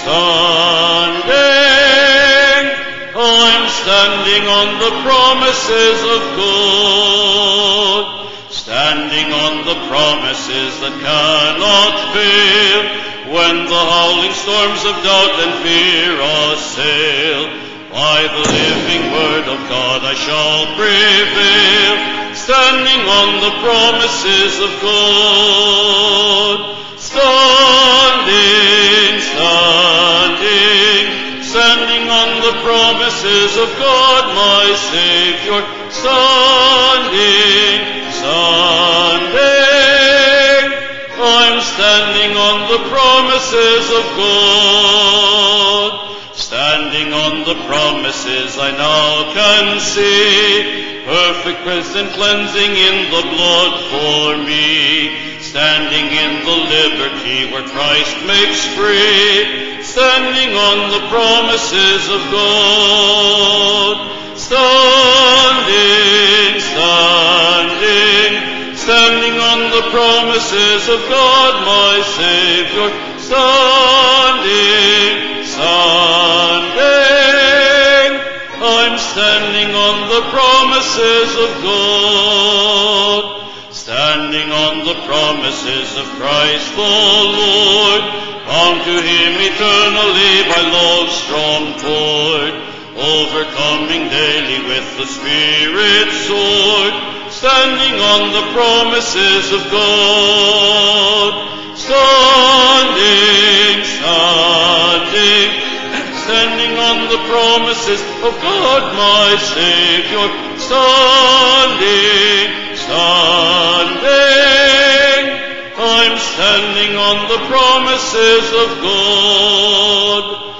standing, I'm standing on the promises of God. Standing on the promises that cannot fail, when the howling storms of doubt and fear assail. By the living word of God I shall prevail, standing on the promises of God. Standing, standing, standing on the promises of God my Savior. Standing, standing, I'm standing on the promises of God. Standing on the promises I now can see, perfect present cleansing in the blood for me. Standing in the liberty where Christ makes free, standing on the promises of God. Standing, standing, standing on the promises of God my Savior. Standing, standing, I'm standing on the promises of God. Standing on the promises of Christ the Lord, bound to Him eternally by love's strong cord, overcoming daily with the Spirit's sword, standing on the promises of God. Standing, standing, standing on the promises of God my Savior, standing, standing, I'm standing on the promises of God.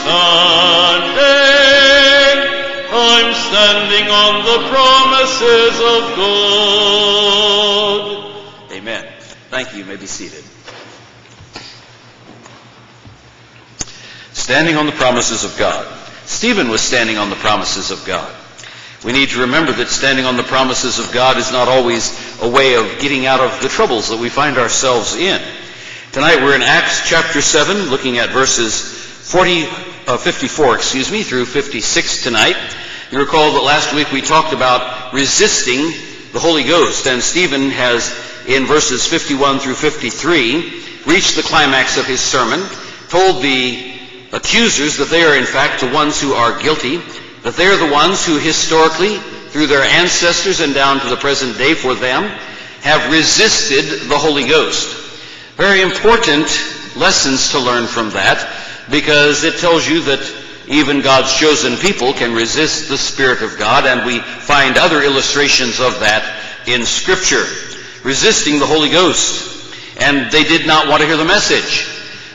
standing, I'm standing on the promises of God. Amen. Thank you. You may be seated. Standing on the promises of God. Stephen was standing on the promises of God. We need to remember that standing on the promises of God is not always a way of getting out of the troubles that we find ourselves in. Tonight we're in Acts chapter 7, looking at verses 40, uh, 54, excuse me, through 56 tonight. You recall that last week we talked about resisting the Holy Ghost, and Stephen has, in verses 51 through 53, reached the climax of his sermon, told the accusers that they are in fact the ones who are guilty, that they are the ones who historically, through their ancestors and down to the present day for them, have resisted the Holy Ghost. Very important lessons to learn from that because it tells you that even God's chosen people can resist the Spirit of God, and we find other illustrations of that in Scripture. Resisting the Holy Ghost. And they did not want to hear the message.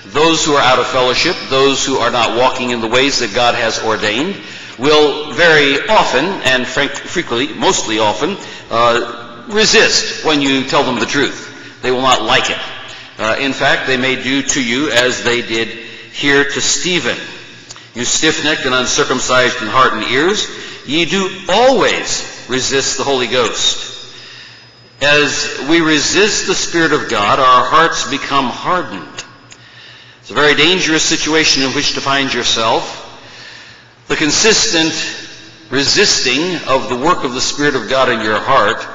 Those who are out of fellowship, those who are not walking in the ways that God has ordained, will very often, and frank, frequently, mostly often, uh, resist when you tell them the truth. They will not like it. Uh, in fact, they may do to you as they did here to Stephen. You stiff-necked and uncircumcised in heart and ears, ye do always resist the Holy Ghost. As we resist the Spirit of God, our hearts become hardened. It's a very dangerous situation in which to find yourself. The consistent resisting of the work of the Spirit of God in your heart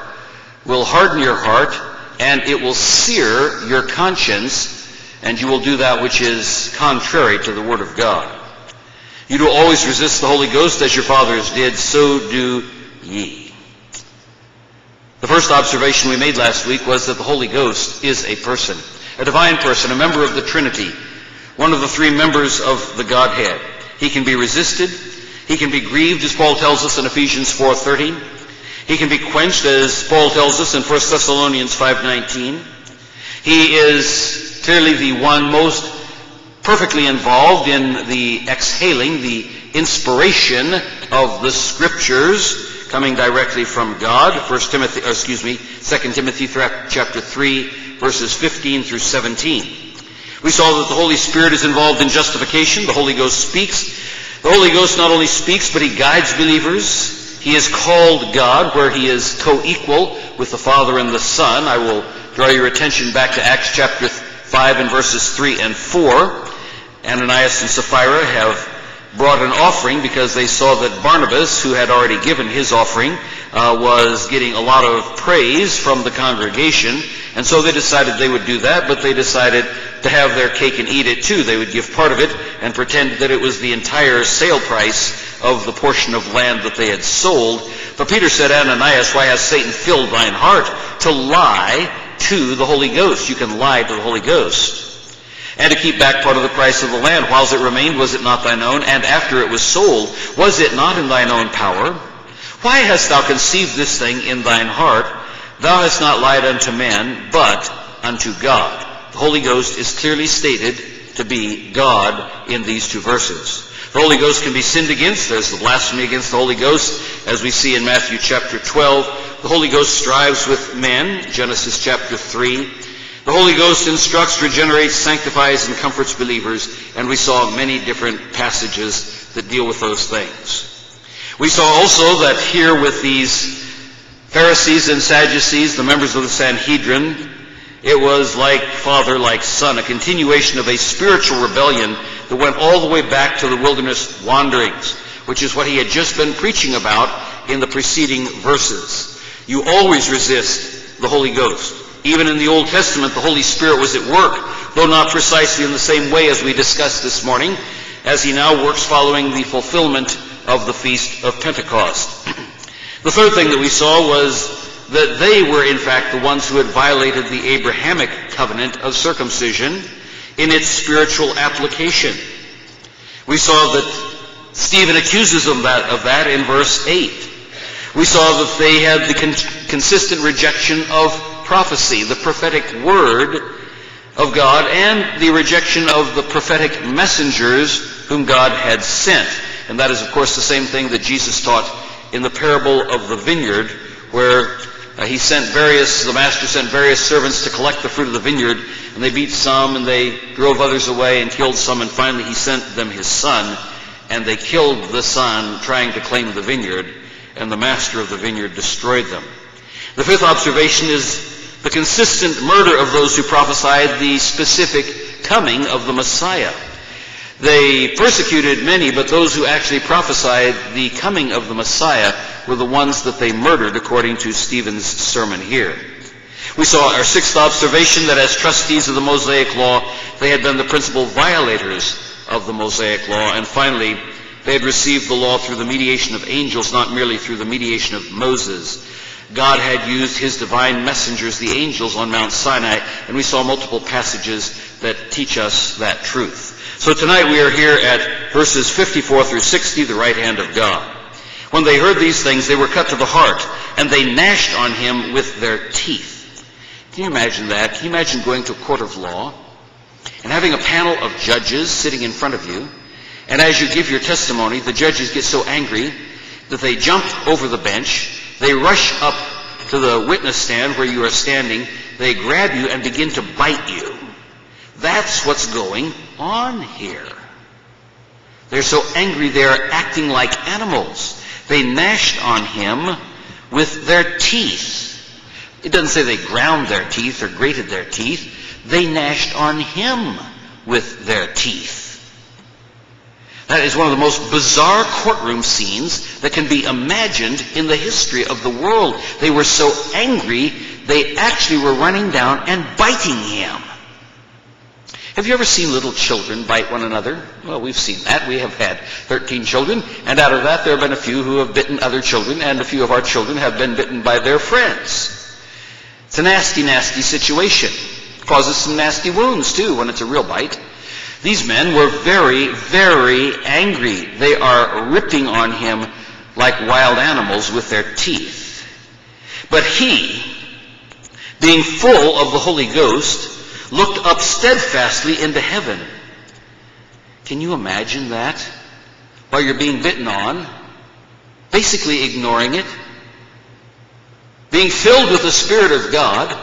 will harden your heart and it will sear your conscience and you will do that which is contrary to the Word of God. You do always resist the Holy Ghost as your fathers did, so do ye. The first observation we made last week was that the Holy Ghost is a person, a divine person, a member of the Trinity, one of the three members of the Godhead. He can be resisted. He can be grieved, as Paul tells us in Ephesians 4.30. He can be quenched, as Paul tells us in 1 Thessalonians 5.19. He is clearly the one most perfectly involved in the exhaling, the inspiration of the Scriptures coming directly from God. 1 Timothy, uh, excuse me, 2 Timothy chapter 3, verses 15 through 17. We saw that the Holy Spirit is involved in justification. The Holy Ghost speaks. The Holy Ghost not only speaks, but he guides believers. He is called God, where he is co-equal with the Father and the Son. I will draw your attention back to Acts chapter 5 and verses 3 and 4. Ananias and Sapphira have brought an offering because they saw that Barnabas, who had already given his offering, uh, was getting a lot of praise from the congregation. And so they decided they would do that, but they decided to have their cake and eat it too. They would give part of it and pretend that it was the entire sale price of the portion of land that they had sold. But Peter said, Ananias, why has Satan filled thine heart to lie to the Holy Ghost? You can lie to the Holy Ghost and to keep back part of the price of the land. Whilst it remained, was it not thine own? And after it was sold, was it not in thine own power? Why hast thou conceived this thing in thine heart? Thou hast not lied unto men, but unto God. The Holy Ghost is clearly stated to be God in these two verses. The Holy Ghost can be sinned against. There's the blasphemy against the Holy Ghost, as we see in Matthew chapter 12. The Holy Ghost strives with men, Genesis chapter 3. The Holy Ghost instructs, regenerates, sanctifies, and comforts believers, and we saw many different passages that deal with those things. We saw also that here with these Pharisees and Sadducees, the members of the Sanhedrin, it was like father, like son, a continuation of a spiritual rebellion that went all the way back to the wilderness wanderings, which is what he had just been preaching about in the preceding verses. You always resist the Holy Ghost. Even in the Old Testament, the Holy Spirit was at work, though not precisely in the same way as we discussed this morning, as he now works following the fulfillment of the Feast of Pentecost. the third thing that we saw was that they were in fact the ones who had violated the Abrahamic covenant of circumcision in its spiritual application. We saw that Stephen accuses them of that in verse 8. We saw that they had the con- consistent rejection of prophecy, the prophetic word of God, and the rejection of the prophetic messengers whom God had sent. And that is, of course, the same thing that Jesus taught in the parable of the vineyard, where uh, he sent various, the master sent various servants to collect the fruit of the vineyard, and they beat some, and they drove others away and killed some, and finally he sent them his son, and they killed the son trying to claim the vineyard, and the master of the vineyard destroyed them. The fifth observation is the consistent murder of those who prophesied the specific coming of the Messiah. They persecuted many, but those who actually prophesied the coming of the Messiah were the ones that they murdered, according to Stephen's sermon here. We saw our sixth observation that as trustees of the Mosaic Law, they had been the principal violators of the Mosaic Law. And finally, they had received the law through the mediation of angels, not merely through the mediation of Moses. God had used his divine messengers, the angels, on Mount Sinai, and we saw multiple passages that teach us that truth. So tonight we are here at verses 54 through 60, the right hand of God. When they heard these things, they were cut to the heart, and they gnashed on him with their teeth. Can you imagine that? Can you imagine going to a court of law and having a panel of judges sitting in front of you, and as you give your testimony, the judges get so angry that they jump over the bench they rush up to the witness stand where you are standing. They grab you and begin to bite you. That's what's going on here. They're so angry they're acting like animals. They gnashed on him with their teeth. It doesn't say they ground their teeth or grated their teeth. They gnashed on him with their teeth. That is one of the most bizarre courtroom scenes that can be imagined in the history of the world. They were so angry, they actually were running down and biting him. Have you ever seen little children bite one another? Well, we've seen that. We have had 13 children, and out of that there have been a few who have bitten other children, and a few of our children have been bitten by their friends. It's a nasty, nasty situation. causes some nasty wounds, too, when it's a real bite. These men were very, very angry. They are ripping on him like wild animals with their teeth. But he, being full of the Holy Ghost, looked up steadfastly into heaven. Can you imagine that? While you're being bitten on, basically ignoring it, being filled with the Spirit of God,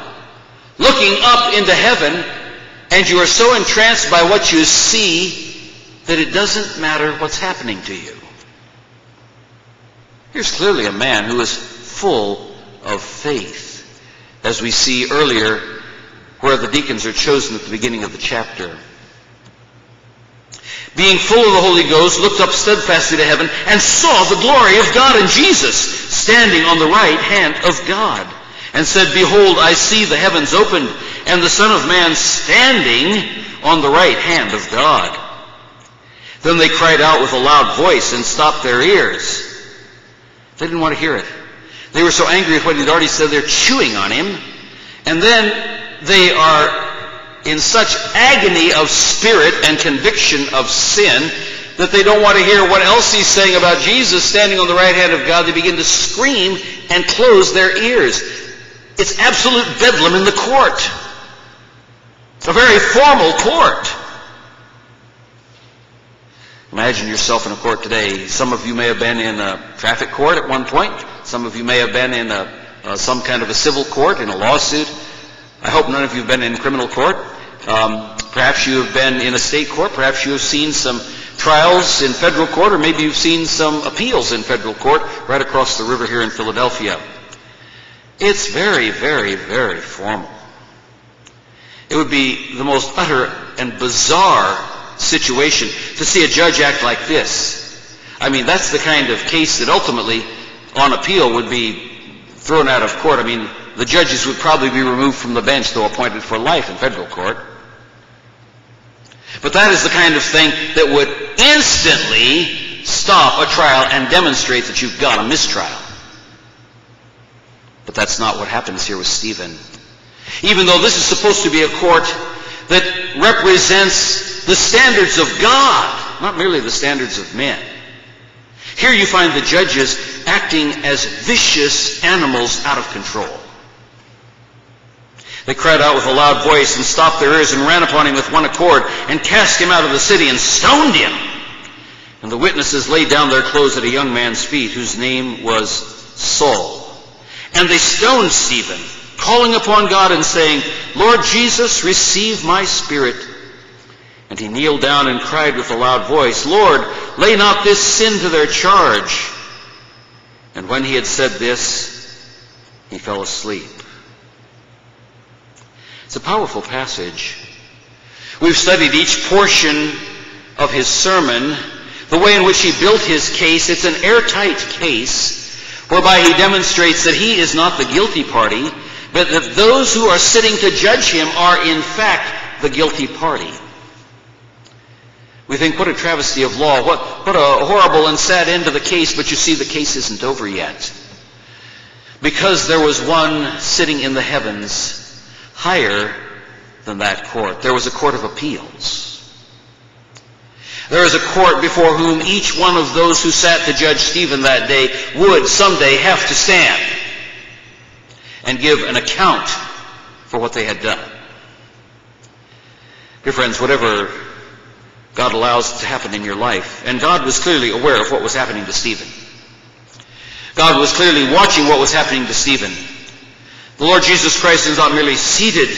looking up into heaven, and you are so entranced by what you see that it doesn't matter what's happening to you. Here's clearly a man who is full of faith, as we see earlier where the deacons are chosen at the beginning of the chapter. Being full of the Holy Ghost, looked up steadfastly to heaven and saw the glory of God and Jesus standing on the right hand of God and said, Behold, I see the heavens opened and the Son of Man standing on the right hand of God. Then they cried out with a loud voice and stopped their ears. They didn't want to hear it. They were so angry at what he'd already said, they're chewing on him. And then they are in such agony of spirit and conviction of sin that they don't want to hear what else he's saying about Jesus standing on the right hand of God. They begin to scream and close their ears. It's absolute bedlam in the court. It's a very formal court. Imagine yourself in a court today. Some of you may have been in a traffic court at one point. Some of you may have been in a, uh, some kind of a civil court, in a lawsuit. I hope none of you have been in criminal court. Um, perhaps you have been in a state court. Perhaps you have seen some trials in federal court, or maybe you've seen some appeals in federal court right across the river here in Philadelphia. It's very, very, very formal. It would be the most utter and bizarre situation to see a judge act like this. I mean, that's the kind of case that ultimately, on appeal, would be thrown out of court. I mean, the judges would probably be removed from the bench, though appointed for life in federal court. But that is the kind of thing that would instantly stop a trial and demonstrate that you've got a mistrial. But that's not what happens here with Stephen. Even though this is supposed to be a court that represents the standards of God, not merely the standards of men. Here you find the judges acting as vicious animals out of control. They cried out with a loud voice and stopped their ears and ran upon him with one accord and cast him out of the city and stoned him. And the witnesses laid down their clothes at a young man's feet whose name was Saul. And they stoned Stephen, calling upon God and saying, Lord Jesus, receive my spirit. And he kneeled down and cried with a loud voice, Lord, lay not this sin to their charge. And when he had said this, he fell asleep. It's a powerful passage. We've studied each portion of his sermon, the way in which he built his case. It's an airtight case whereby he demonstrates that he is not the guilty party, but that those who are sitting to judge him are in fact the guilty party. We think, what a travesty of law. What, what a horrible and sad end to the case, but you see the case isn't over yet. Because there was one sitting in the heavens higher than that court. There was a court of appeals. There is a court before whom each one of those who sat to judge Stephen that day would someday have to stand and give an account for what they had done. Dear friends, whatever God allows to happen in your life, and God was clearly aware of what was happening to Stephen. God was clearly watching what was happening to Stephen. The Lord Jesus Christ is not merely seated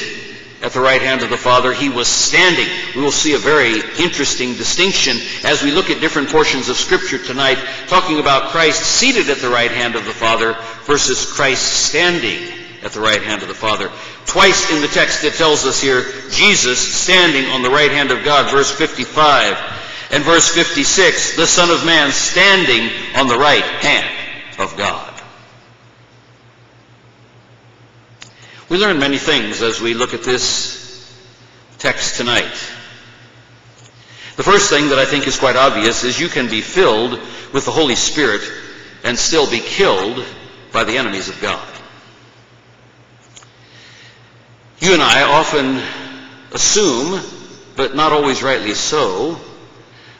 at the right hand of the Father, he was standing. We will see a very interesting distinction as we look at different portions of Scripture tonight, talking about Christ seated at the right hand of the Father versus Christ standing at the right hand of the Father. Twice in the text it tells us here, Jesus standing on the right hand of God, verse 55. And verse 56, the Son of Man standing on the right hand of God. We learn many things as we look at this text tonight. The first thing that I think is quite obvious is you can be filled with the Holy Spirit and still be killed by the enemies of God. You and I often assume, but not always rightly so,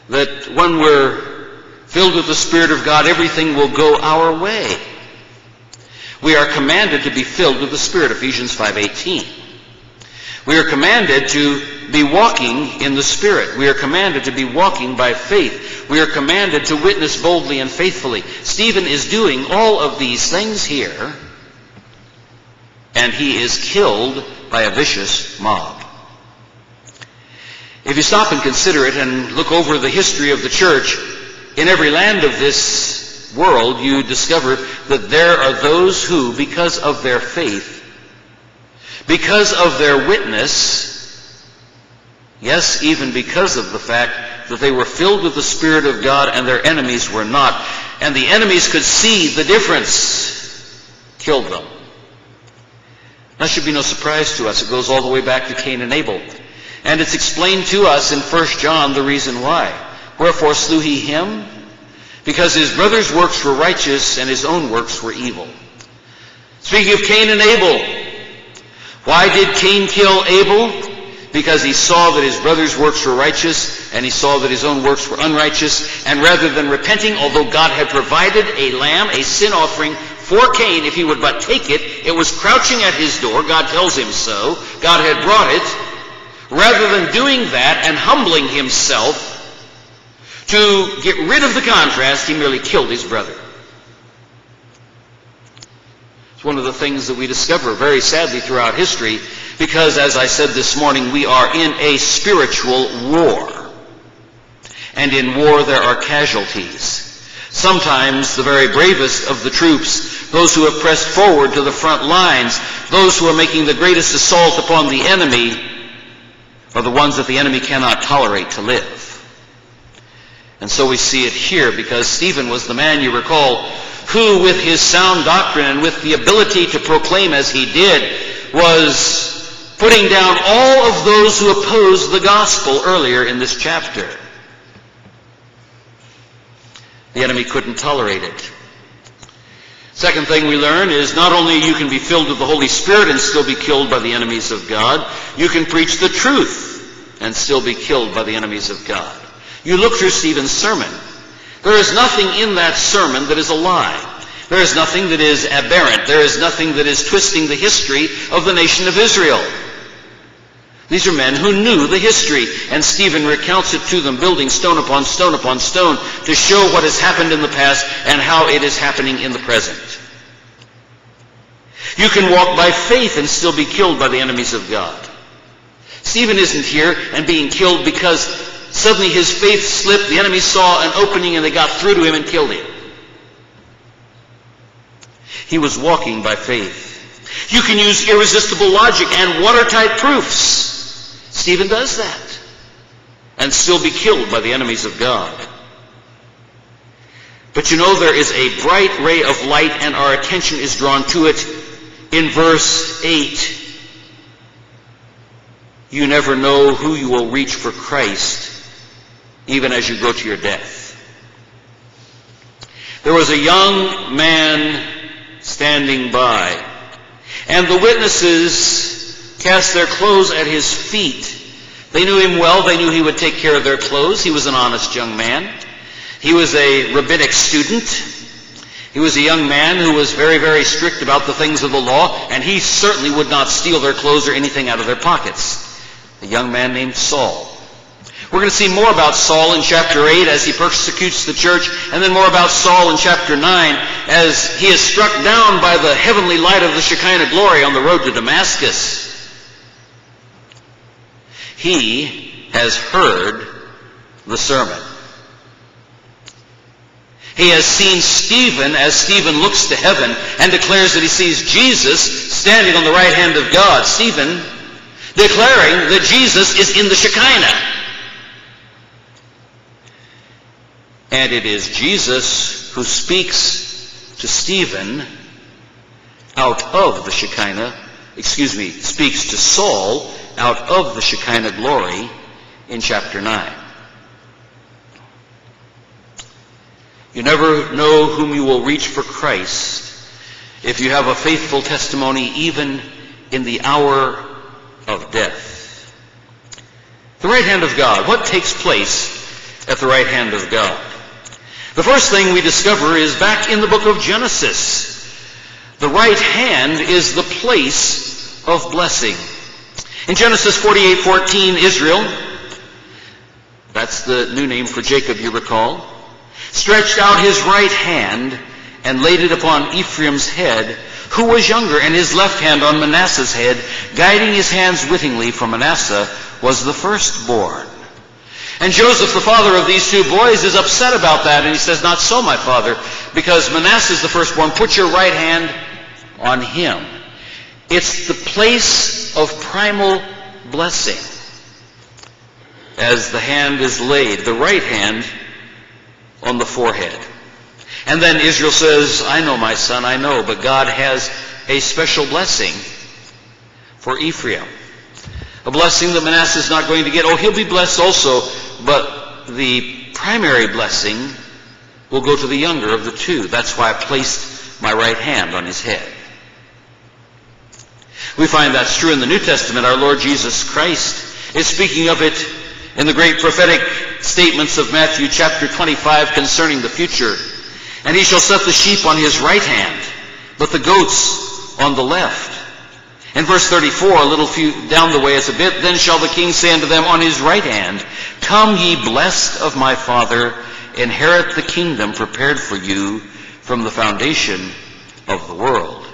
that when we're filled with the Spirit of God, everything will go our way. We are commanded to be filled with the Spirit, Ephesians 5.18. We are commanded to be walking in the Spirit. We are commanded to be walking by faith. We are commanded to witness boldly and faithfully. Stephen is doing all of these things here, and he is killed by a vicious mob. If you stop and consider it and look over the history of the church, in every land of this world you discover that there are those who, because of their faith, because of their witness, yes, even because of the fact that they were filled with the Spirit of God and their enemies were not, and the enemies could see the difference, killed them. That should be no surprise to us. It goes all the way back to Cain and Abel. And it's explained to us in 1 John the reason why. Wherefore slew he him? Because his brother's works were righteous and his own works were evil. Speaking of Cain and Abel, why did Cain kill Abel? Because he saw that his brother's works were righteous and he saw that his own works were unrighteous. And rather than repenting, although God had provided a lamb, a sin offering for Cain, if he would but take it, it was crouching at his door. God tells him so. God had brought it. Rather than doing that and humbling himself to get rid of the contrast, he merely killed his brother. It's one of the things that we discover very sadly throughout history because, as I said this morning, we are in a spiritual war. And in war there are casualties. Sometimes the very bravest of the troops, those who have pressed forward to the front lines, those who are making the greatest assault upon the enemy, are the ones that the enemy cannot tolerate to live. And so we see it here because Stephen was the man, you recall, who with his sound doctrine and with the ability to proclaim as he did was putting down all of those who opposed the gospel earlier in this chapter. The enemy couldn't tolerate it. Second thing we learn is not only you can be filled with the Holy Spirit and still be killed by the enemies of God, you can preach the truth and still be killed by the enemies of God. You look through Stephen's sermon. There is nothing in that sermon that is a lie. There is nothing that is aberrant. There is nothing that is twisting the history of the nation of Israel. These are men who knew the history, and Stephen recounts it to them, building stone upon stone upon stone to show what has happened in the past and how it is happening in the present. You can walk by faith and still be killed by the enemies of God. Stephen isn't here and being killed because suddenly his faith slipped, the enemy saw an opening and they got through to him and killed him. He was walking by faith. You can use irresistible logic and watertight proofs. Stephen does that. And still be killed by the enemies of God. But you know there is a bright ray of light and our attention is drawn to it in verse 8. You never know who you will reach for Christ, even as you go to your death. There was a young man standing by, and the witnesses cast their clothes at his feet. They knew him well. They knew he would take care of their clothes. He was an honest young man. He was a rabbinic student. He was a young man who was very, very strict about the things of the law, and he certainly would not steal their clothes or anything out of their pockets. A young man named Saul. We're going to see more about Saul in chapter 8 as he persecutes the church, and then more about Saul in chapter 9 as he is struck down by the heavenly light of the Shekinah glory on the road to Damascus. He has heard the sermon. He has seen Stephen as Stephen looks to heaven and declares that he sees Jesus standing on the right hand of God. Stephen declaring that Jesus is in the Shekinah. And it is Jesus who speaks to Stephen out of the Shekinah, excuse me, speaks to Saul out of the Shekinah glory in chapter 9. You never know whom you will reach for Christ if you have a faithful testimony even in the hour of death. The right hand of God. What takes place at the right hand of God? The first thing we discover is back in the book of Genesis. The right hand is the place of blessing. In Genesis 48:14, Israel, that's the new name for Jacob, you recall, stretched out his right hand and laid it upon Ephraim's head, who was younger, and his left hand on Manasseh's head, guiding his hands wittingly, for Manasseh was the firstborn. And Joseph, the father of these two boys, is upset about that, and he says, Not so, my father, because Manasseh is the firstborn. Put your right hand on him. It's the place of primal blessing as the hand is laid, the right hand on the forehead. And then Israel says, I know, my son, I know, but God has a special blessing for Ephraim. A blessing that Manasseh is not going to get. Oh, he'll be blessed also, but the primary blessing will go to the younger of the two. That's why I placed my right hand on his head. We find that's true in the New Testament. Our Lord Jesus Christ is speaking of it in the great prophetic statements of Matthew chapter 25 concerning the future. And he shall set the sheep on his right hand, but the goats on the left. In verse 34, a little few down the way is a bit, then shall the king say unto them on his right hand, Come ye blessed of my father, inherit the kingdom prepared for you from the foundation of the world.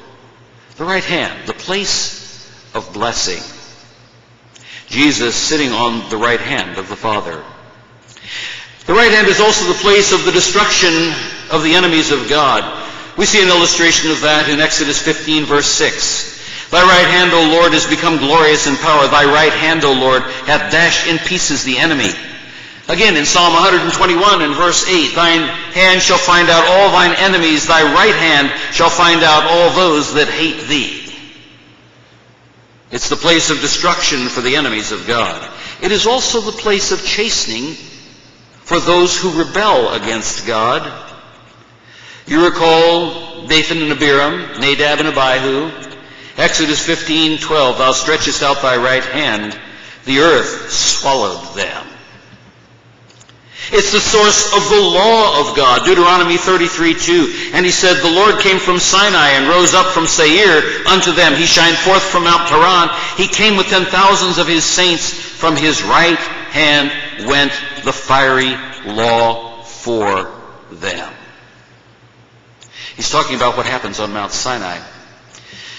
The right hand, the place of blessing. Jesus sitting on the right hand of the Father. The right hand is also the place of the destruction of the enemies of God. We see an illustration of that in Exodus 15 verse 6. Thy right hand, O Lord, is become glorious in power. Thy right hand, O Lord, hath dashed in pieces the enemy. Again, in Psalm 121 and verse 8, Thine hand shall find out all thine enemies, thy right hand shall find out all those that hate thee. It's the place of destruction for the enemies of God. It is also the place of chastening for those who rebel against God. You recall Dathan and Abiram, Nadab and Abihu. Exodus 15:12, Thou stretchest out thy right hand, the earth swallowed them. It's the source of the law of God. Deuteronomy 33, 2. And he said, The Lord came from Sinai and rose up from Seir unto them. He shined forth from Mount Paran. He came with ten thousands of his saints. From his right hand went the fiery law for them. He's talking about what happens on Mount Sinai.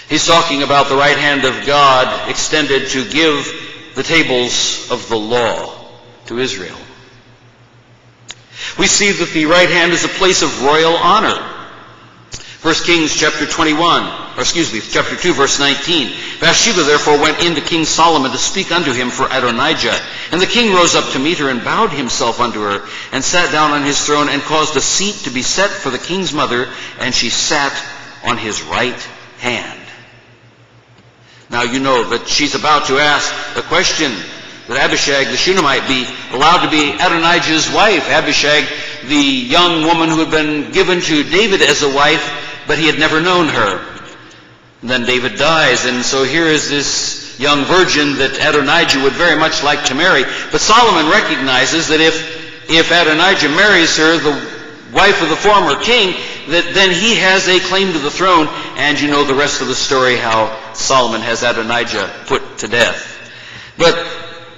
He's talking about the right hand of God extended to give the tables of the law to Israel. We see that the right hand is a place of royal honor. 1 Kings chapter 21, or excuse me, chapter 2 verse 19. Bathsheba therefore went in to King Solomon to speak unto him for Adonijah. And the king rose up to meet her and bowed himself unto her and sat down on his throne and caused a seat to be set for the king's mother and she sat on his right hand. Now you know that she's about to ask the question, that Abishag the Shunammite be allowed to be Adonijah's wife. Abishag, the young woman who had been given to David as a wife, but he had never known her. And then David dies, and so here is this young virgin that Adonijah would very much like to marry. But Solomon recognizes that if, if Adonijah marries her, the wife of the former king, that then he has a claim to the throne, and you know the rest of the story how Solomon has Adonijah put to death. But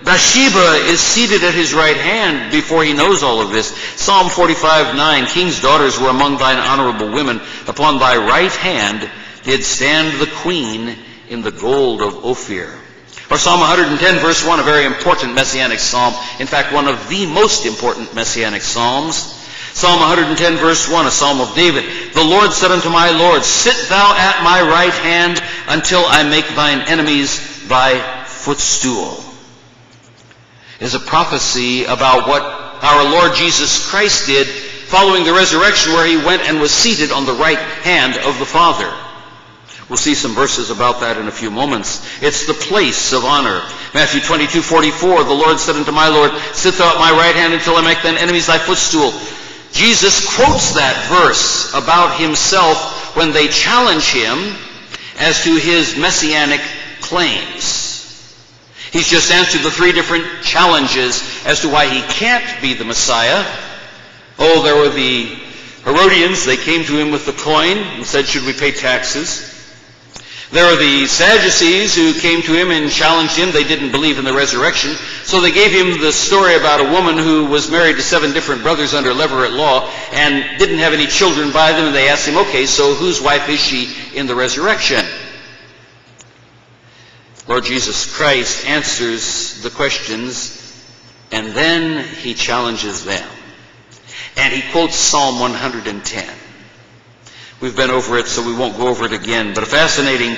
Bathsheba is seated at his right hand before he knows all of this. Psalm 45, 9, King's daughters were among thine honorable women. Upon thy right hand did stand the queen in the gold of Ophir. Or Psalm 110, verse 1, a very important messianic psalm. In fact, one of the most important messianic psalms. Psalm 110, verse 1, a psalm of David. The Lord said unto my Lord, Sit thou at my right hand until I make thine enemies thy footstool is a prophecy about what our Lord Jesus Christ did following the resurrection where he went and was seated on the right hand of the Father. We'll see some verses about that in a few moments. It's the place of honor. Matthew 22, 44, the Lord said unto my Lord, Sit thou at my right hand until I make thine enemies thy footstool. Jesus quotes that verse about himself when they challenge him as to his messianic claims. He's just answered the three different challenges as to why he can't be the Messiah. Oh, there were the Herodians. They came to him with the coin and said, should we pay taxes? There are the Sadducees who came to him and challenged him. They didn't believe in the resurrection. So they gave him the story about a woman who was married to seven different brothers under Levirate law and didn't have any children by them. And they asked him, okay, so whose wife is she in the resurrection? Lord Jesus Christ answers the questions and then he challenges them. And he quotes Psalm 110. We've been over it, so we won't go over it again. But a fascinating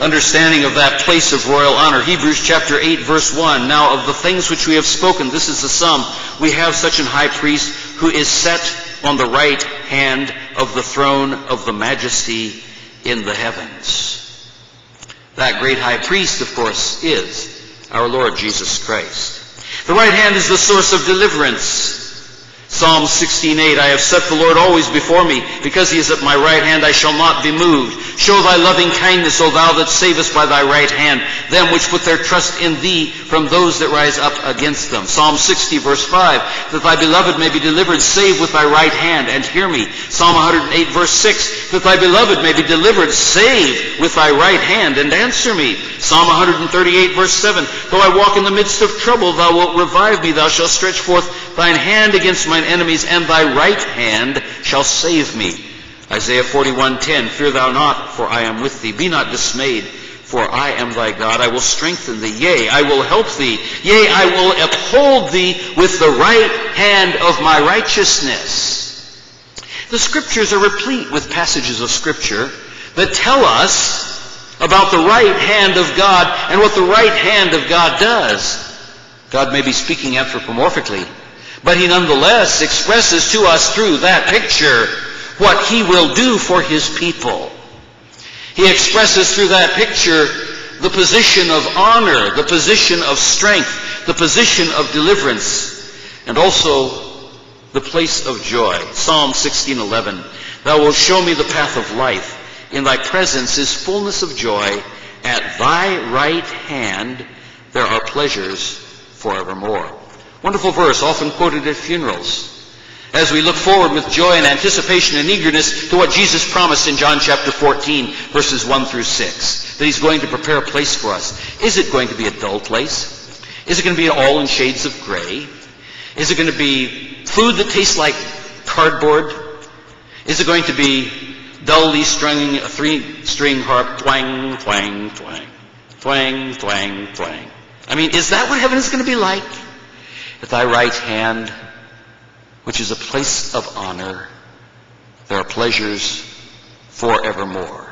understanding of that place of royal honor. Hebrews chapter 8 verse 1. Now of the things which we have spoken, this is the sum. We have such an high priest who is set on the right hand of the throne of the majesty in the heavens. That great high priest, of course, is our Lord Jesus Christ. The right hand is the source of deliverance. Psalm 16:8 I have set the Lord always before me. Because he is at my right hand I shall not be moved. Show thy loving kindness O thou that savest by thy right hand them which put their trust in thee from those that rise up against them. Psalm 60 verse 5 that thy beloved may be delivered save with thy right hand and hear me. Psalm 108 verse 6 that thy beloved may be delivered save with thy right hand and answer me. Psalm 138 verse 7 though I walk in the midst of trouble thou wilt revive me. Thou shalt stretch forth thine hand against mine enemies, and thy right hand shall save me. Isaiah 41:10 Fear thou not, for I am with thee. Be not dismayed, for I am thy God. I will strengthen thee. Yea, I will help thee. Yea, I will uphold thee with the right hand of my righteousness. The scriptures are replete with passages of scripture that tell us about the right hand of God and what the right hand of God does. God may be speaking anthropomorphically, but he nonetheless expresses to us through that picture what he will do for his people. He expresses through that picture the position of honor, the position of strength, the position of deliverance, and also the place of joy. Psalm 16:11. Thou wilt show me the path of life. In thy presence is fullness of joy. At thy right hand there are pleasures forevermore. Wonderful verse, often quoted at funerals. As we look forward with joy and anticipation and eagerness to what Jesus promised in John chapter 14, verses 1 through 6, that he's going to prepare a place for us. Is it going to be a dull place? Is it going to be all in shades of gray? Is it going to be food that tastes like cardboard? Is it going to be dully stringing a three-string harp, twang, twang, twang, twang, twang, twang? I mean, is that what heaven is going to be like? At thy right hand, which is a place of honor, there are pleasures forevermore.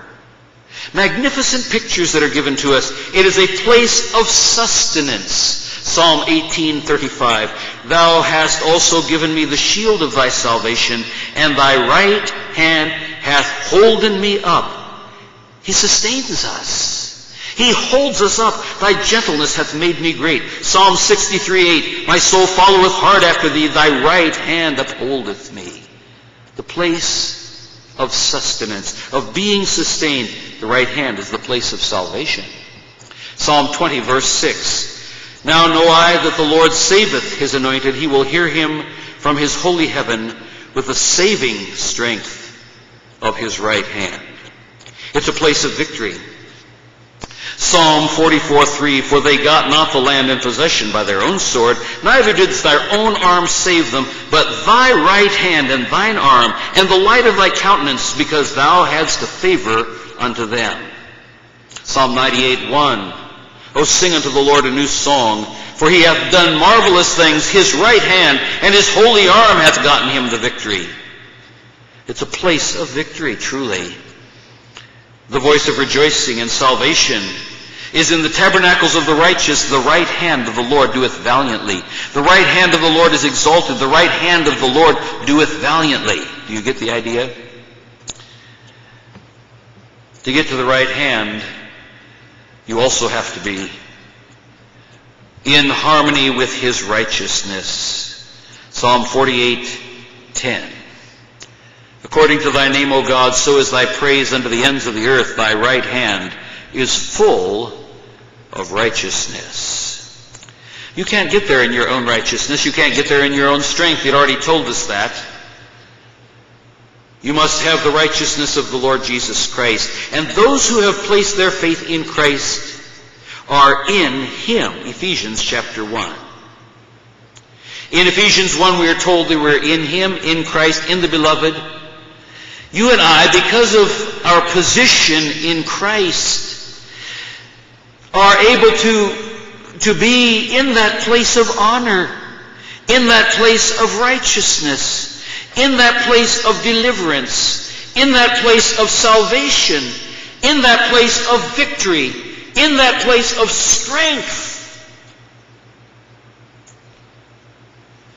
Magnificent pictures that are given to us. It is a place of sustenance. Psalm 18:35 Thou hast also given me the shield of thy salvation and thy right hand hath holden me up. He sustains us. He holds us up. Thy gentleness hath made me great. Psalm 63:8. My soul followeth hard after thee. Thy right hand upholdeth me. The place of sustenance, of being sustained. The right hand is the place of salvation. Psalm 20 verse 6. Now know I that the Lord saveth his anointed. He will hear him from his holy heaven with the saving strength of his right hand. It's a place of victory. Psalm 44:3 For they got not the land in possession by their own sword, neither didst thy own arm save them, but thy right hand and thine arm, and the light of thy countenance, because thou hadst a favor unto them. Psalm 98:1 O sing unto the Lord a new song, for he hath done marvelous things. His right hand and his holy arm hath gotten him the victory. It's a place of victory, truly. The voice of rejoicing and salvation is in the tabernacles of the righteous, the right hand of the Lord doeth valiantly. The right hand of the Lord is exalted. The right hand of the Lord doeth valiantly. Do you get the idea? To get to the right hand, you also have to be in harmony with his righteousness. Psalm 48, 10. According to thy name, O God, so is thy praise unto the ends of the earth. Thy right hand is full of righteousness. You can't get there in your own righteousness. You can't get there in your own strength. He'd already told us that. You must have the righteousness of the Lord Jesus Christ. And those who have placed their faith in Christ are in Him. Ephesians chapter 1. In Ephesians 1 we are told that we're in Him, in Christ, in the Beloved. You and I, because of our position in Christ, are able to, to be in that place of honor, in that place of righteousness in that place of deliverance, in that place of salvation, in that place of victory, in that place of strength.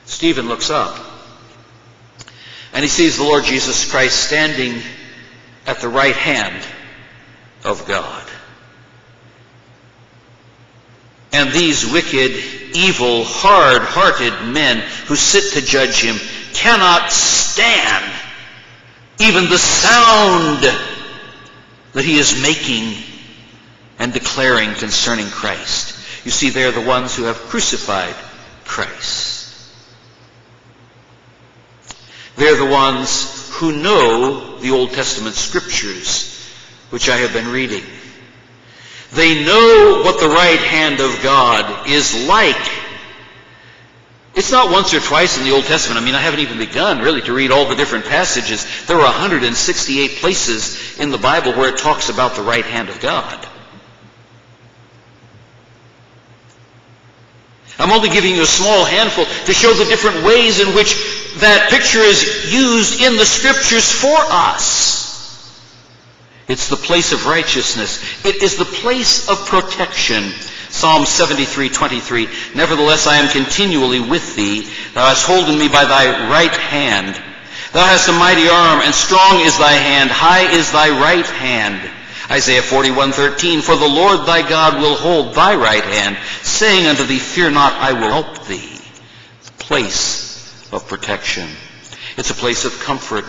Stephen looks up and he sees the Lord Jesus Christ standing at the right hand of God. And these wicked, evil, hard-hearted men who sit to judge him cannot stand even the sound that he is making and declaring concerning Christ. You see, they're the ones who have crucified Christ. They're the ones who know the Old Testament scriptures, which I have been reading. They know what the right hand of God is like it's not once or twice in the Old Testament. I mean, I haven't even begun really to read all the different passages. There are 168 places in the Bible where it talks about the right hand of God. I'm only giving you a small handful to show the different ways in which that picture is used in the scriptures for us. It's the place of righteousness. It is the place of protection. Psalm 73:23. Nevertheless, I am continually with thee. Thou hast holden me by thy right hand. Thou hast a mighty arm, and strong is thy hand. High is thy right hand. Isaiah 41:13. For the Lord thy God will hold thy right hand, saying unto thee, Fear not, I will help thee. The place of protection. It's a place of comfort.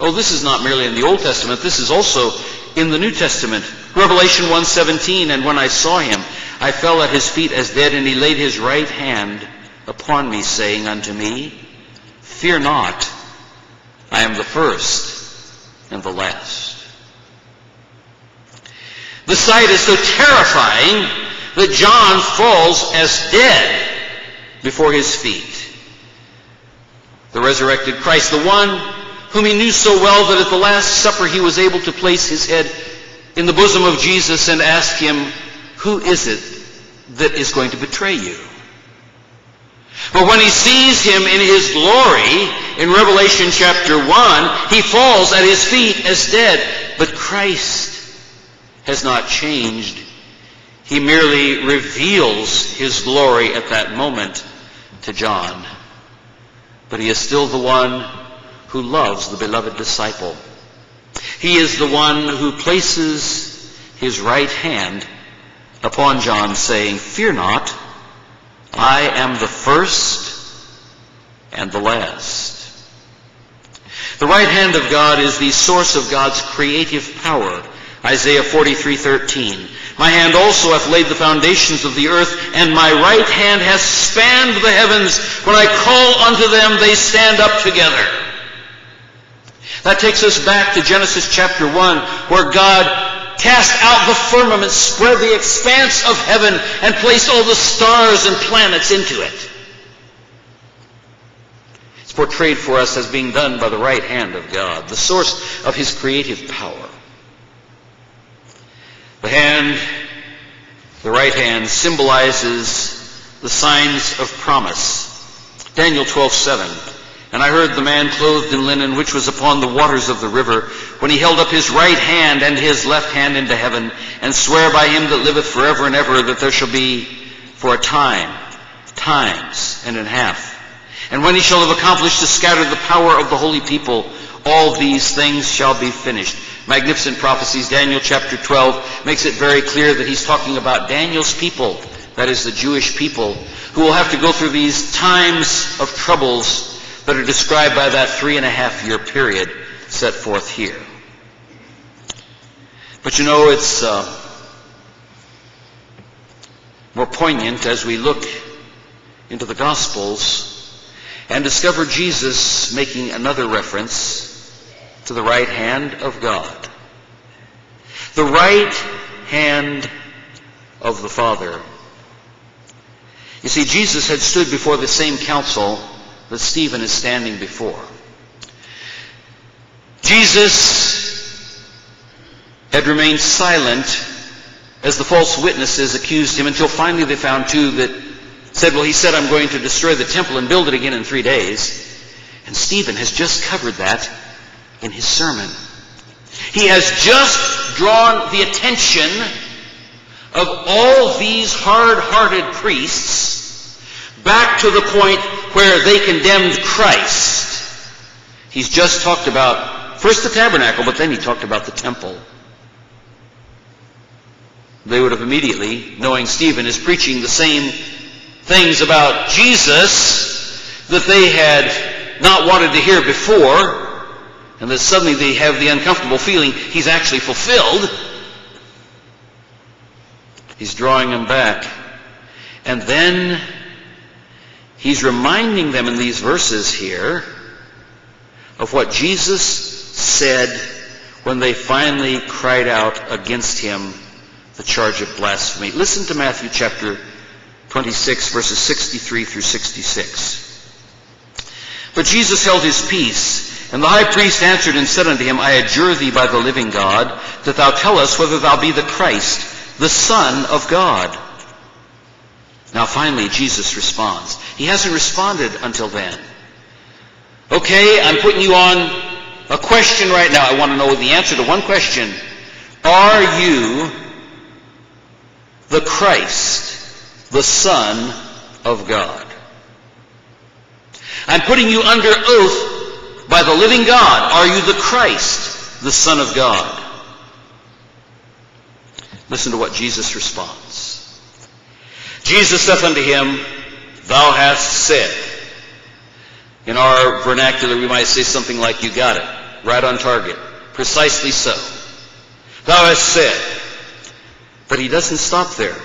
Oh, this is not merely in the Old Testament. This is also in the New Testament. Revelation 1:17. And when I saw him, I fell at his feet as dead, and he laid his right hand upon me, saying unto me, Fear not, I am the first and the last. The sight is so terrifying that John falls as dead before his feet. The resurrected Christ, the one whom he knew so well that at the Last Supper he was able to place his head in the bosom of Jesus and ask him, who is it that is going to betray you? But when he sees him in his glory, in Revelation chapter 1, he falls at his feet as dead. But Christ has not changed. He merely reveals his glory at that moment to John. But he is still the one who loves the beloved disciple. He is the one who places his right hand upon John, saying, Fear not, I am the first and the last. The right hand of God is the source of God's creative power. Isaiah 43:13. My hand also hath laid the foundations of the earth, and my right hand hath spanned the heavens. When I call unto them, they stand up together. That takes us back to Genesis chapter 1, where God cast out the firmament, spread the expanse of heaven, and placed all the stars and planets into it. It's portrayed for us as being done by the right hand of God, the source of his creative power. The hand, the right hand, symbolizes the signs of promise. Daniel 12:7. And I heard the man clothed in linen, which was upon the waters of the river, when he held up his right hand and his left hand into heaven, and swear by him that liveth forever and ever, that there shall be for a time, times, and in half. And when he shall have accomplished to scatter the power of the holy people, all these things shall be finished. Magnificent prophecies. Daniel chapter 12 makes it very clear that he's talking about Daniel's people, that is the Jewish people, who will have to go through these times of troubles that are described by that three and a half year period set forth here. But you know, it's uh, more poignant as we look into the Gospels and discover Jesus making another reference to the right hand of God. The right hand of the Father. You see, Jesus had stood before the same council that Stephen is standing before. Jesus had remained silent as the false witnesses accused him until finally they found two that said, well, he said, I'm going to destroy the temple and build it again in three days. And Stephen has just covered that in his sermon. He has just drawn the attention of all these hard-hearted priests back to the point where they condemned Christ. He's just talked about first the tabernacle, but then he talked about the temple. They would have immediately, knowing Stephen is preaching the same things about Jesus that they had not wanted to hear before, and that suddenly they have the uncomfortable feeling he's actually fulfilled. He's drawing them back. And then he's reminding them in these verses here of what Jesus said when they finally cried out against him the charge of blasphemy. Listen to Matthew chapter 26, verses 63 through 66. But Jesus held his peace, and the high priest answered and said unto him, I adjure thee by the living God, that thou tell us whether thou be the Christ, the Son of God. Now finally, Jesus responds. He hasn't responded until then. Okay, I'm putting you on a question right now. I want to know the answer to one question. Are you the Christ, the Son of God? I'm putting you under oath by the living God. Are you the Christ, the Son of God? Listen to what Jesus responds. Jesus saith unto him, Thou hast said. In our vernacular, we might say something like, You got it. Right on target. Precisely so. Thou hast said. But he doesn't stop there.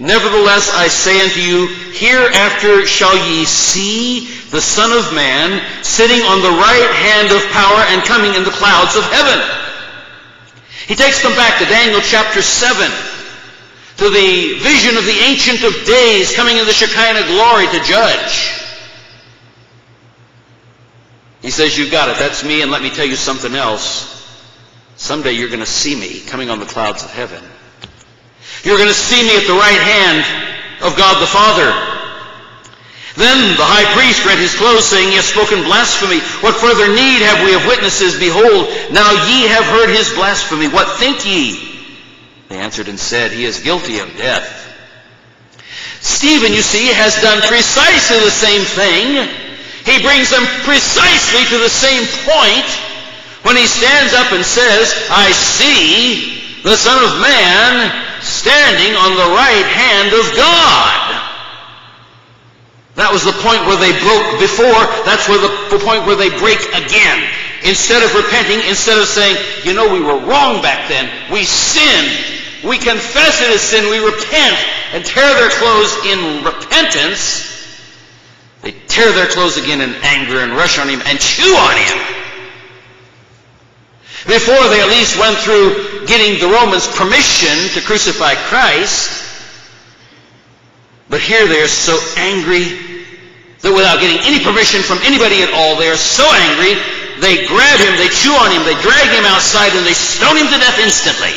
Nevertheless, I say unto you, hereafter shall ye see the Son of Man sitting on the right hand of power and coming in the clouds of heaven. He takes them back to Daniel chapter 7, to the vision of the Ancient of Days coming in the Shekinah glory to judge. He says, You've got it. That's me, and let me tell you something else. Someday you're going to see me coming on the clouds of heaven. You're going to see me at the right hand of God the Father. Then the high priest rent his clothes, saying, He has spoken blasphemy. What further need have we of witnesses? Behold, now ye have heard his blasphemy. What think ye? They answered and said, He is guilty of death. Stephen, you see, has done precisely the same thing. He brings them precisely to the same point when he stands up and says, I see the Son of Man standing on the right hand of God. That was the point where they broke before. That's where the, the point where they break again. Instead of repenting, instead of saying, you know, we were wrong back then. We sinned. We confess it as sin. We repent and tear their clothes in repentance. They tear their clothes again in anger and rush on him and chew on him. Before they at least went through getting the Romans permission to crucify Christ. But here they are so angry that without getting any permission from anybody at all, they are so angry, they grab him, they chew on him, they drag him outside, and they stone him to death instantly.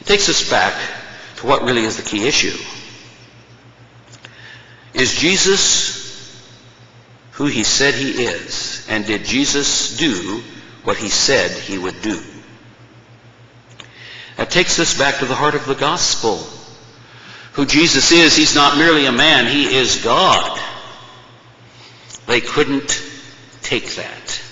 It takes us back to what really is the key issue. Is Jesus who he said he is? And did Jesus do what he said he would do? That takes us back to the heart of the gospel. Who Jesus is, he's not merely a man, he is God. They couldn't take that.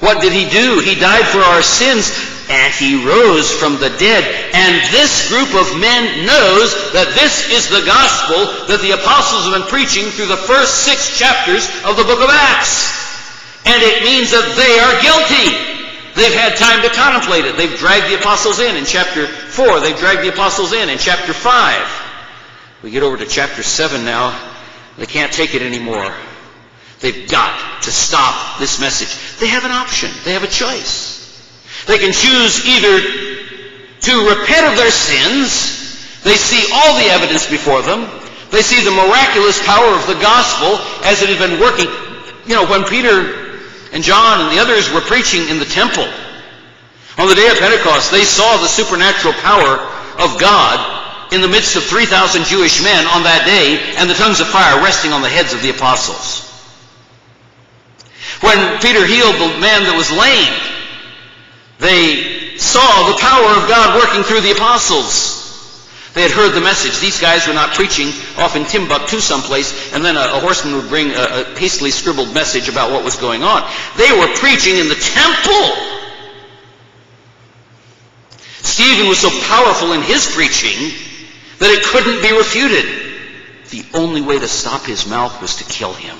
What did he do? He died for our sins. And he rose from the dead. And this group of men knows that this is the gospel that the apostles have been preaching through the first six chapters of the book of Acts. And it means that they are guilty. They've had time to contemplate it. They've dragged the apostles in in chapter 4. They've dragged the apostles in in chapter 5. We get over to chapter 7 now. They can't take it anymore. They've got to stop this message. They have an option. They have a choice. They can choose either to repent of their sins. They see all the evidence before them. They see the miraculous power of the gospel as it had been working. You know, when Peter and John and the others were preaching in the temple on the day of Pentecost, they saw the supernatural power of God in the midst of 3,000 Jewish men on that day and the tongues of fire resting on the heads of the apostles. When Peter healed the man that was lame, they saw the power of God working through the apostles. They had heard the message. These guys were not preaching off in Timbuktu someplace, and then a, a horseman would bring a, a hastily scribbled message about what was going on. They were preaching in the temple. Stephen was so powerful in his preaching that it couldn't be refuted. The only way to stop his mouth was to kill him.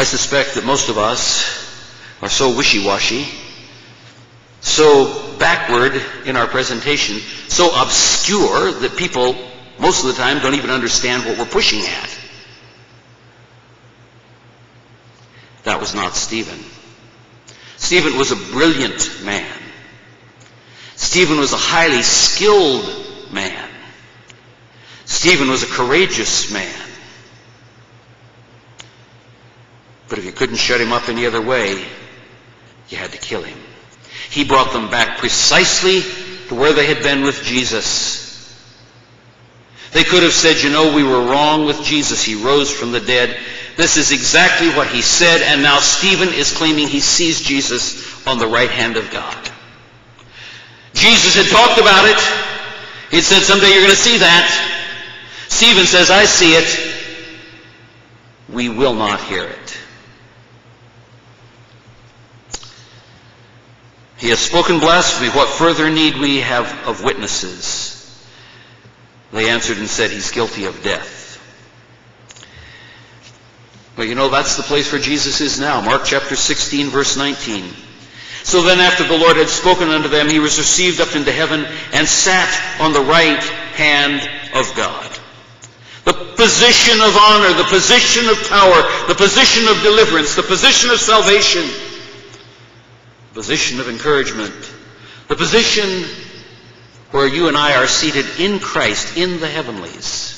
I suspect that most of us are so wishy-washy, so backward in our presentation, so obscure that people most of the time don't even understand what we're pushing at. That was not Stephen. Stephen was a brilliant man. Stephen was a highly skilled man. Stephen was a courageous man. But if you couldn't shut him up any other way, you had to kill him. He brought them back precisely to where they had been with Jesus. They could have said, you know, we were wrong with Jesus. He rose from the dead. This is exactly what he said, and now Stephen is claiming he sees Jesus on the right hand of God. Jesus had talked about it. He said, someday you're going to see that. Stephen says, I see it. We will not hear it. He has spoken blasphemy. What further need we have of witnesses? They answered and said, He's guilty of death. Well, you know, that's the place where Jesus is now. Mark chapter 16, verse 19. So then after the Lord had spoken unto them, he was received up into heaven and sat on the right hand of God. The position of honor, the position of power, the position of deliverance, the position of salvation, position of encouragement, the position where you and I are seated in Christ in the heavenlies.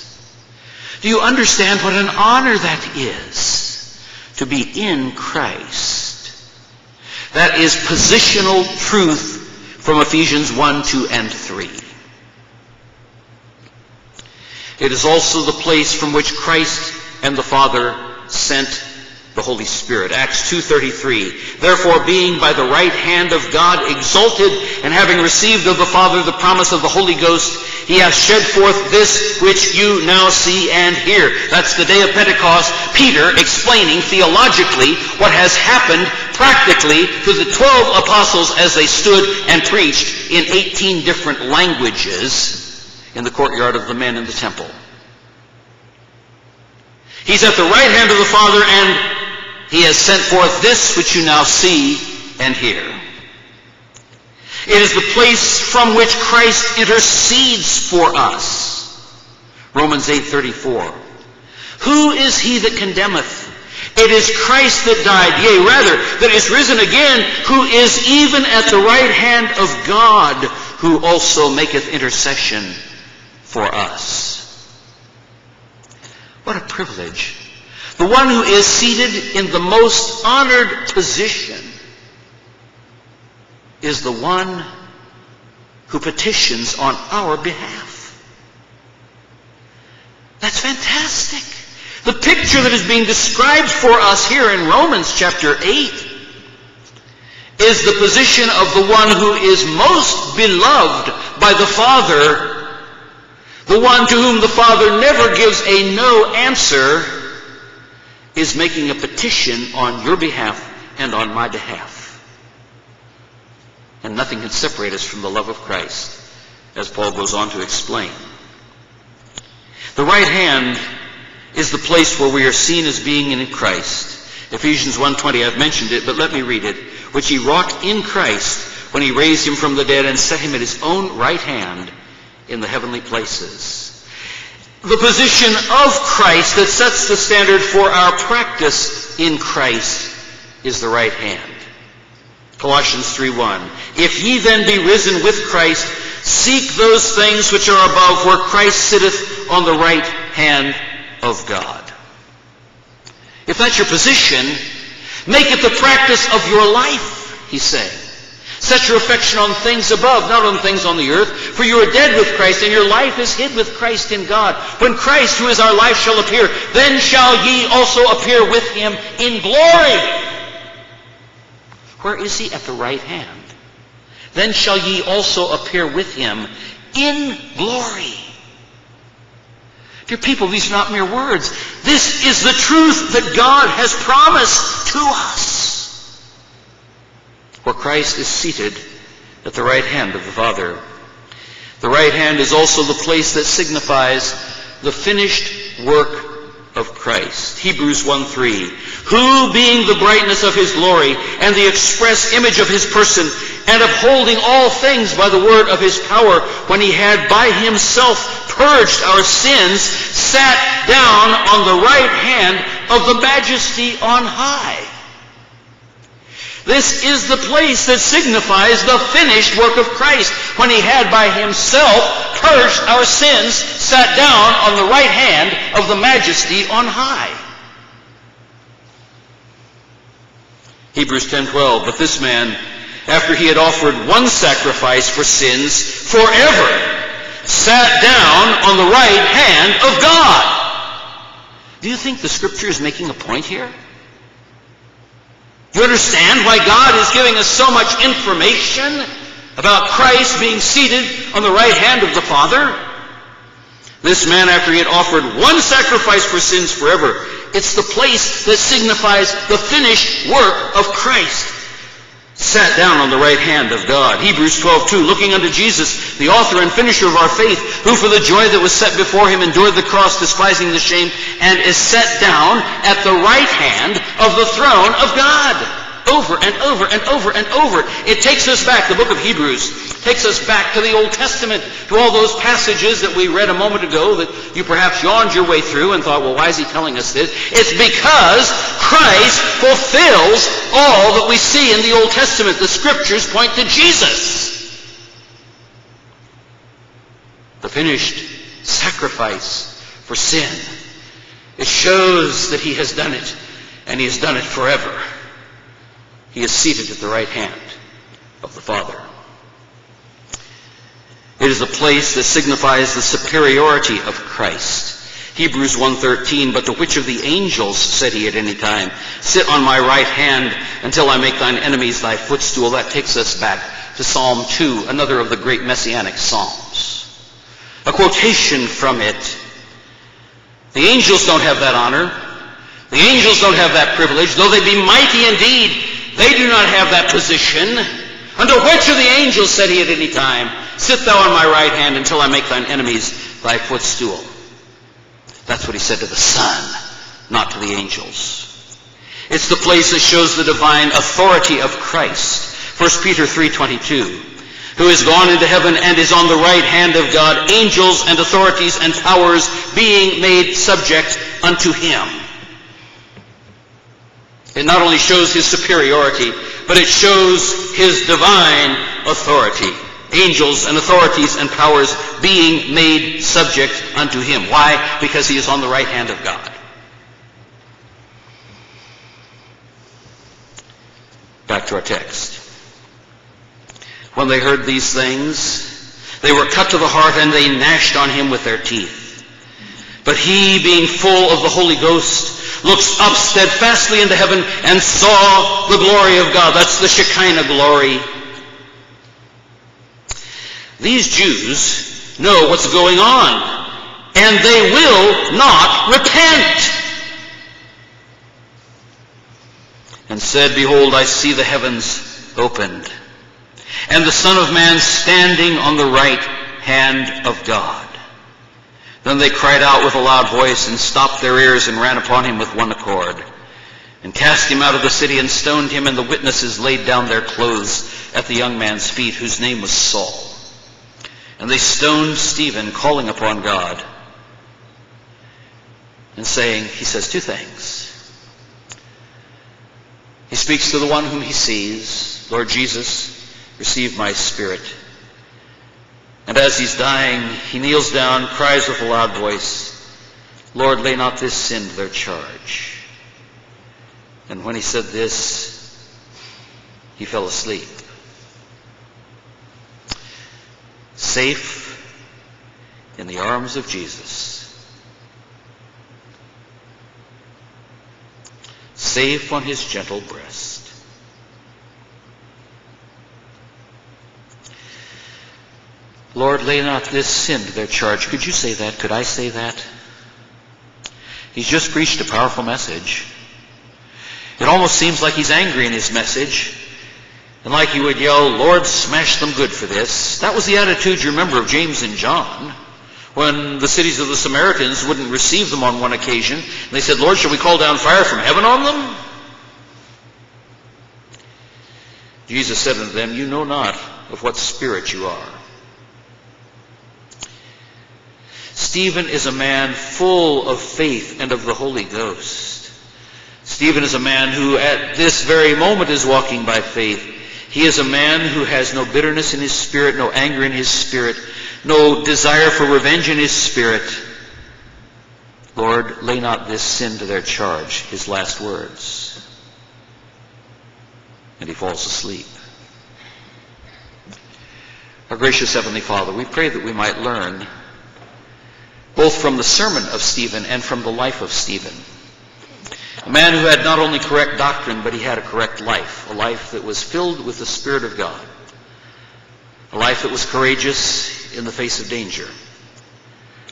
Do you understand what an honor that is to be in Christ? That is positional truth from Ephesians 1, 2, and 3. It is also the place from which Christ and the Father sent the Holy Spirit. Acts 2.33. Therefore, being by the right hand of God exalted, and having received of the Father the promise of the Holy Ghost, he hath shed forth this which you now see and hear. That's the day of Pentecost. Peter explaining theologically what has happened practically to the 12 apostles as they stood and preached in 18 different languages in the courtyard of the men in the temple. He's at the right hand of the Father and he has sent forth this which you now see and hear. It is the place from which Christ intercedes for us. Romans 8:34. Who is he that condemneth? It is Christ that died, yea, rather, that is risen again, who is even at the right hand of God, who also maketh intercession for us. What a privilege the one who is seated in the most honored position is the one who petitions on our behalf. That's fantastic. The picture that is being described for us here in Romans chapter 8 is the position of the one who is most beloved by the Father, the one to whom the Father never gives a no answer, is making a petition on your behalf and on my behalf. And nothing can separate us from the love of Christ, as Paul goes on to explain. The right hand is the place where we are seen as being in Christ. Ephesians 1.20, I've mentioned it, but let me read it. Which he wrought in Christ when he raised him from the dead and set him at his own right hand in the heavenly places. The position of Christ that sets the standard for our practice in Christ is the right hand. Colossians 3.1. If ye then be risen with Christ, seek those things which are above where Christ sitteth on the right hand of God. If that's your position, make it the practice of your life, he's saying. Set your affection on things above, not on things on the earth, for you are dead with Christ, and your life is hid with Christ in God. When Christ, who is our life, shall appear, then shall ye also appear with him in glory. Where is he? At the right hand. Then shall ye also appear with him in glory. Dear people, these are not mere words. This is the truth that God has promised to us. Where Christ is seated at the right hand of the Father. The right hand is also the place that signifies the finished work of Christ. Hebrews 1:3. Who being the brightness of his glory and the express image of his person and upholding all things by the word of his power when he had by himself purged our sins sat down on the right hand of the majesty on high. This is the place that signifies the finished work of Christ when he had by himself purged our sins, sat down on the right hand of the majesty on high. Hebrews 10:12 But this man after he had offered one sacrifice for sins forever sat down on the right hand of God. Do you think the scripture is making a point here? You understand why God is giving us so much information about Christ being seated on the right hand of the Father? This man, after he had offered one sacrifice for sins forever, it's the place that signifies the finished work of Christ. Sat down on the right hand of God. Hebrews 12:2, looking unto Jesus, the author and finisher of our faith, who for the joy that was set before him endured the cross, despising the shame, and is set down at the right hand of the throne of God. Over and over and over and over. It takes us back, the book of Hebrews takes us back to the Old Testament, to all those passages that we read a moment ago that you perhaps yawned your way through and thought, well, why is he telling us this? It's because Christ fulfills all that we see in the Old Testament. The scriptures point to Jesus. The finished sacrifice for sin. It shows that he has done it, and he has done it forever. He is seated at the right hand of the Father. It is a place that signifies the superiority of Christ. Hebrews 1.13, But to which of the angels, said he at any time, Sit on my right hand until I make thine enemies thy footstool. That takes us back to Psalm 2, another of the great messianic psalms. A quotation from it. The angels don't have that honor. The angels don't have that privilege, though they be mighty indeed. They do not have that position. Unto which of the angels said he at any time, Sit thou on my right hand until I make thine enemies thy footstool. That's what he said to the Son, not to the angels. It's the place that shows the divine authority of Christ. 1 Peter 3.22 who is gone into heaven and is on the right hand of God, angels and authorities and powers being made subject unto him. It not only shows his superiority, but it shows his divine authority. Angels and authorities and powers being made subject unto him. Why? Because he is on the right hand of God. Back to our text. When they heard these things, they were cut to the heart and they gnashed on him with their teeth. But he, being full of the Holy Ghost, looks up steadfastly into heaven and saw the glory of God. That's the Shekinah glory. These Jews know what's going on, and they will not repent. and said, Behold, I see the heavens opened, and the Son of Man standing on the right hand of God. Then they cried out with a loud voice and stopped their ears and ran upon him with one accord and cast him out of the city and stoned him, and the witnesses laid down their clothes at the young man's feet, whose name was Saul. And they stoned Stephen, calling upon God, and saying, he says two things. He speaks to the one whom he sees, Lord Jesus, receive my spirit. And as he's dying, he kneels down, cries with a loud voice, Lord, lay not this sin to their charge. And when he said this, he fell asleep. Safe in the arms of Jesus. Safe on his gentle breast. Lord, lay not this sin to their charge. Could you say that? Could I say that? He's just preached a powerful message. It almost seems like he's angry in his message. And like he would yell, Lord, smash them good for this. That was the attitude you remember of James and John. When the cities of the Samaritans wouldn't receive them on one occasion, And they said, Lord, shall we call down fire from heaven on them? Jesus said unto them, You know not of what spirit you are. Stephen is a man full of faith and of the Holy Ghost. Stephen is a man who at this very moment is walking by faith. He is a man who has no bitterness in his spirit, no anger in his spirit, no desire for revenge in his spirit. Lord, lay not this sin to their charge, his last words. And he falls asleep. Our gracious Heavenly Father, we pray that we might learn both from the sermon of Stephen and from the life of Stephen. A man who had not only correct doctrine, but he had a correct life, a life that was filled with the Spirit of God, a life that was courageous in the face of danger,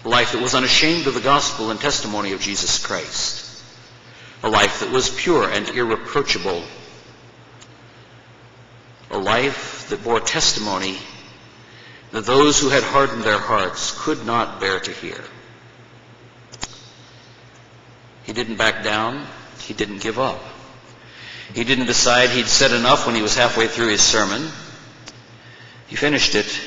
a life that was unashamed of the gospel and testimony of Jesus Christ, a life that was pure and irreproachable, a life that bore testimony that those who had hardened their hearts could not bear to hear. He didn't back down. He didn't give up. He didn't decide he'd said enough when he was halfway through his sermon. He finished it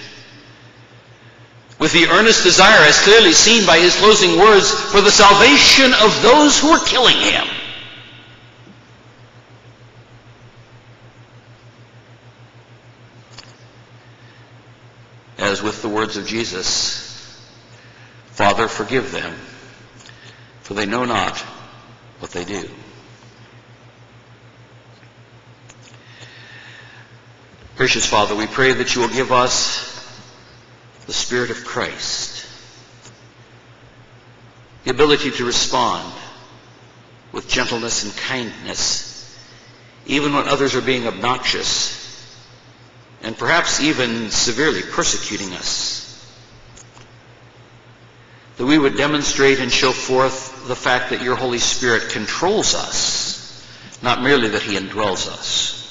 with the earnest desire, as clearly seen by his closing words, for the salvation of those who were killing him. As with the words of Jesus, Father, forgive them, for they know not what they do. Gracious Father, we pray that you will give us the Spirit of Christ, the ability to respond with gentleness and kindness, even when others are being obnoxious and perhaps even severely persecuting us. That we would demonstrate and show forth the fact that your Holy Spirit controls us, not merely that he indwells us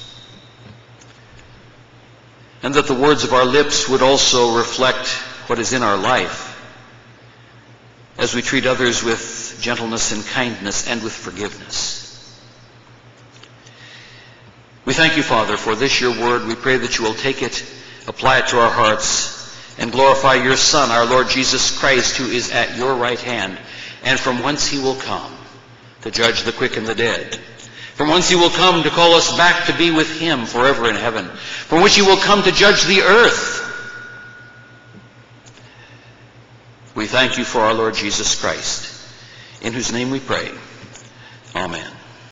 and that the words of our lips would also reflect what is in our life as we treat others with gentleness and kindness and with forgiveness. We thank you, Father, for this your word. We pray that you will take it, apply it to our hearts, and glorify your Son, our Lord Jesus Christ, who is at your right hand, and from whence he will come to judge the quick and the dead from whence he will come to call us back to be with him forever in heaven, from which he will come to judge the earth. We thank you for our Lord Jesus Christ, in whose name we pray. Amen.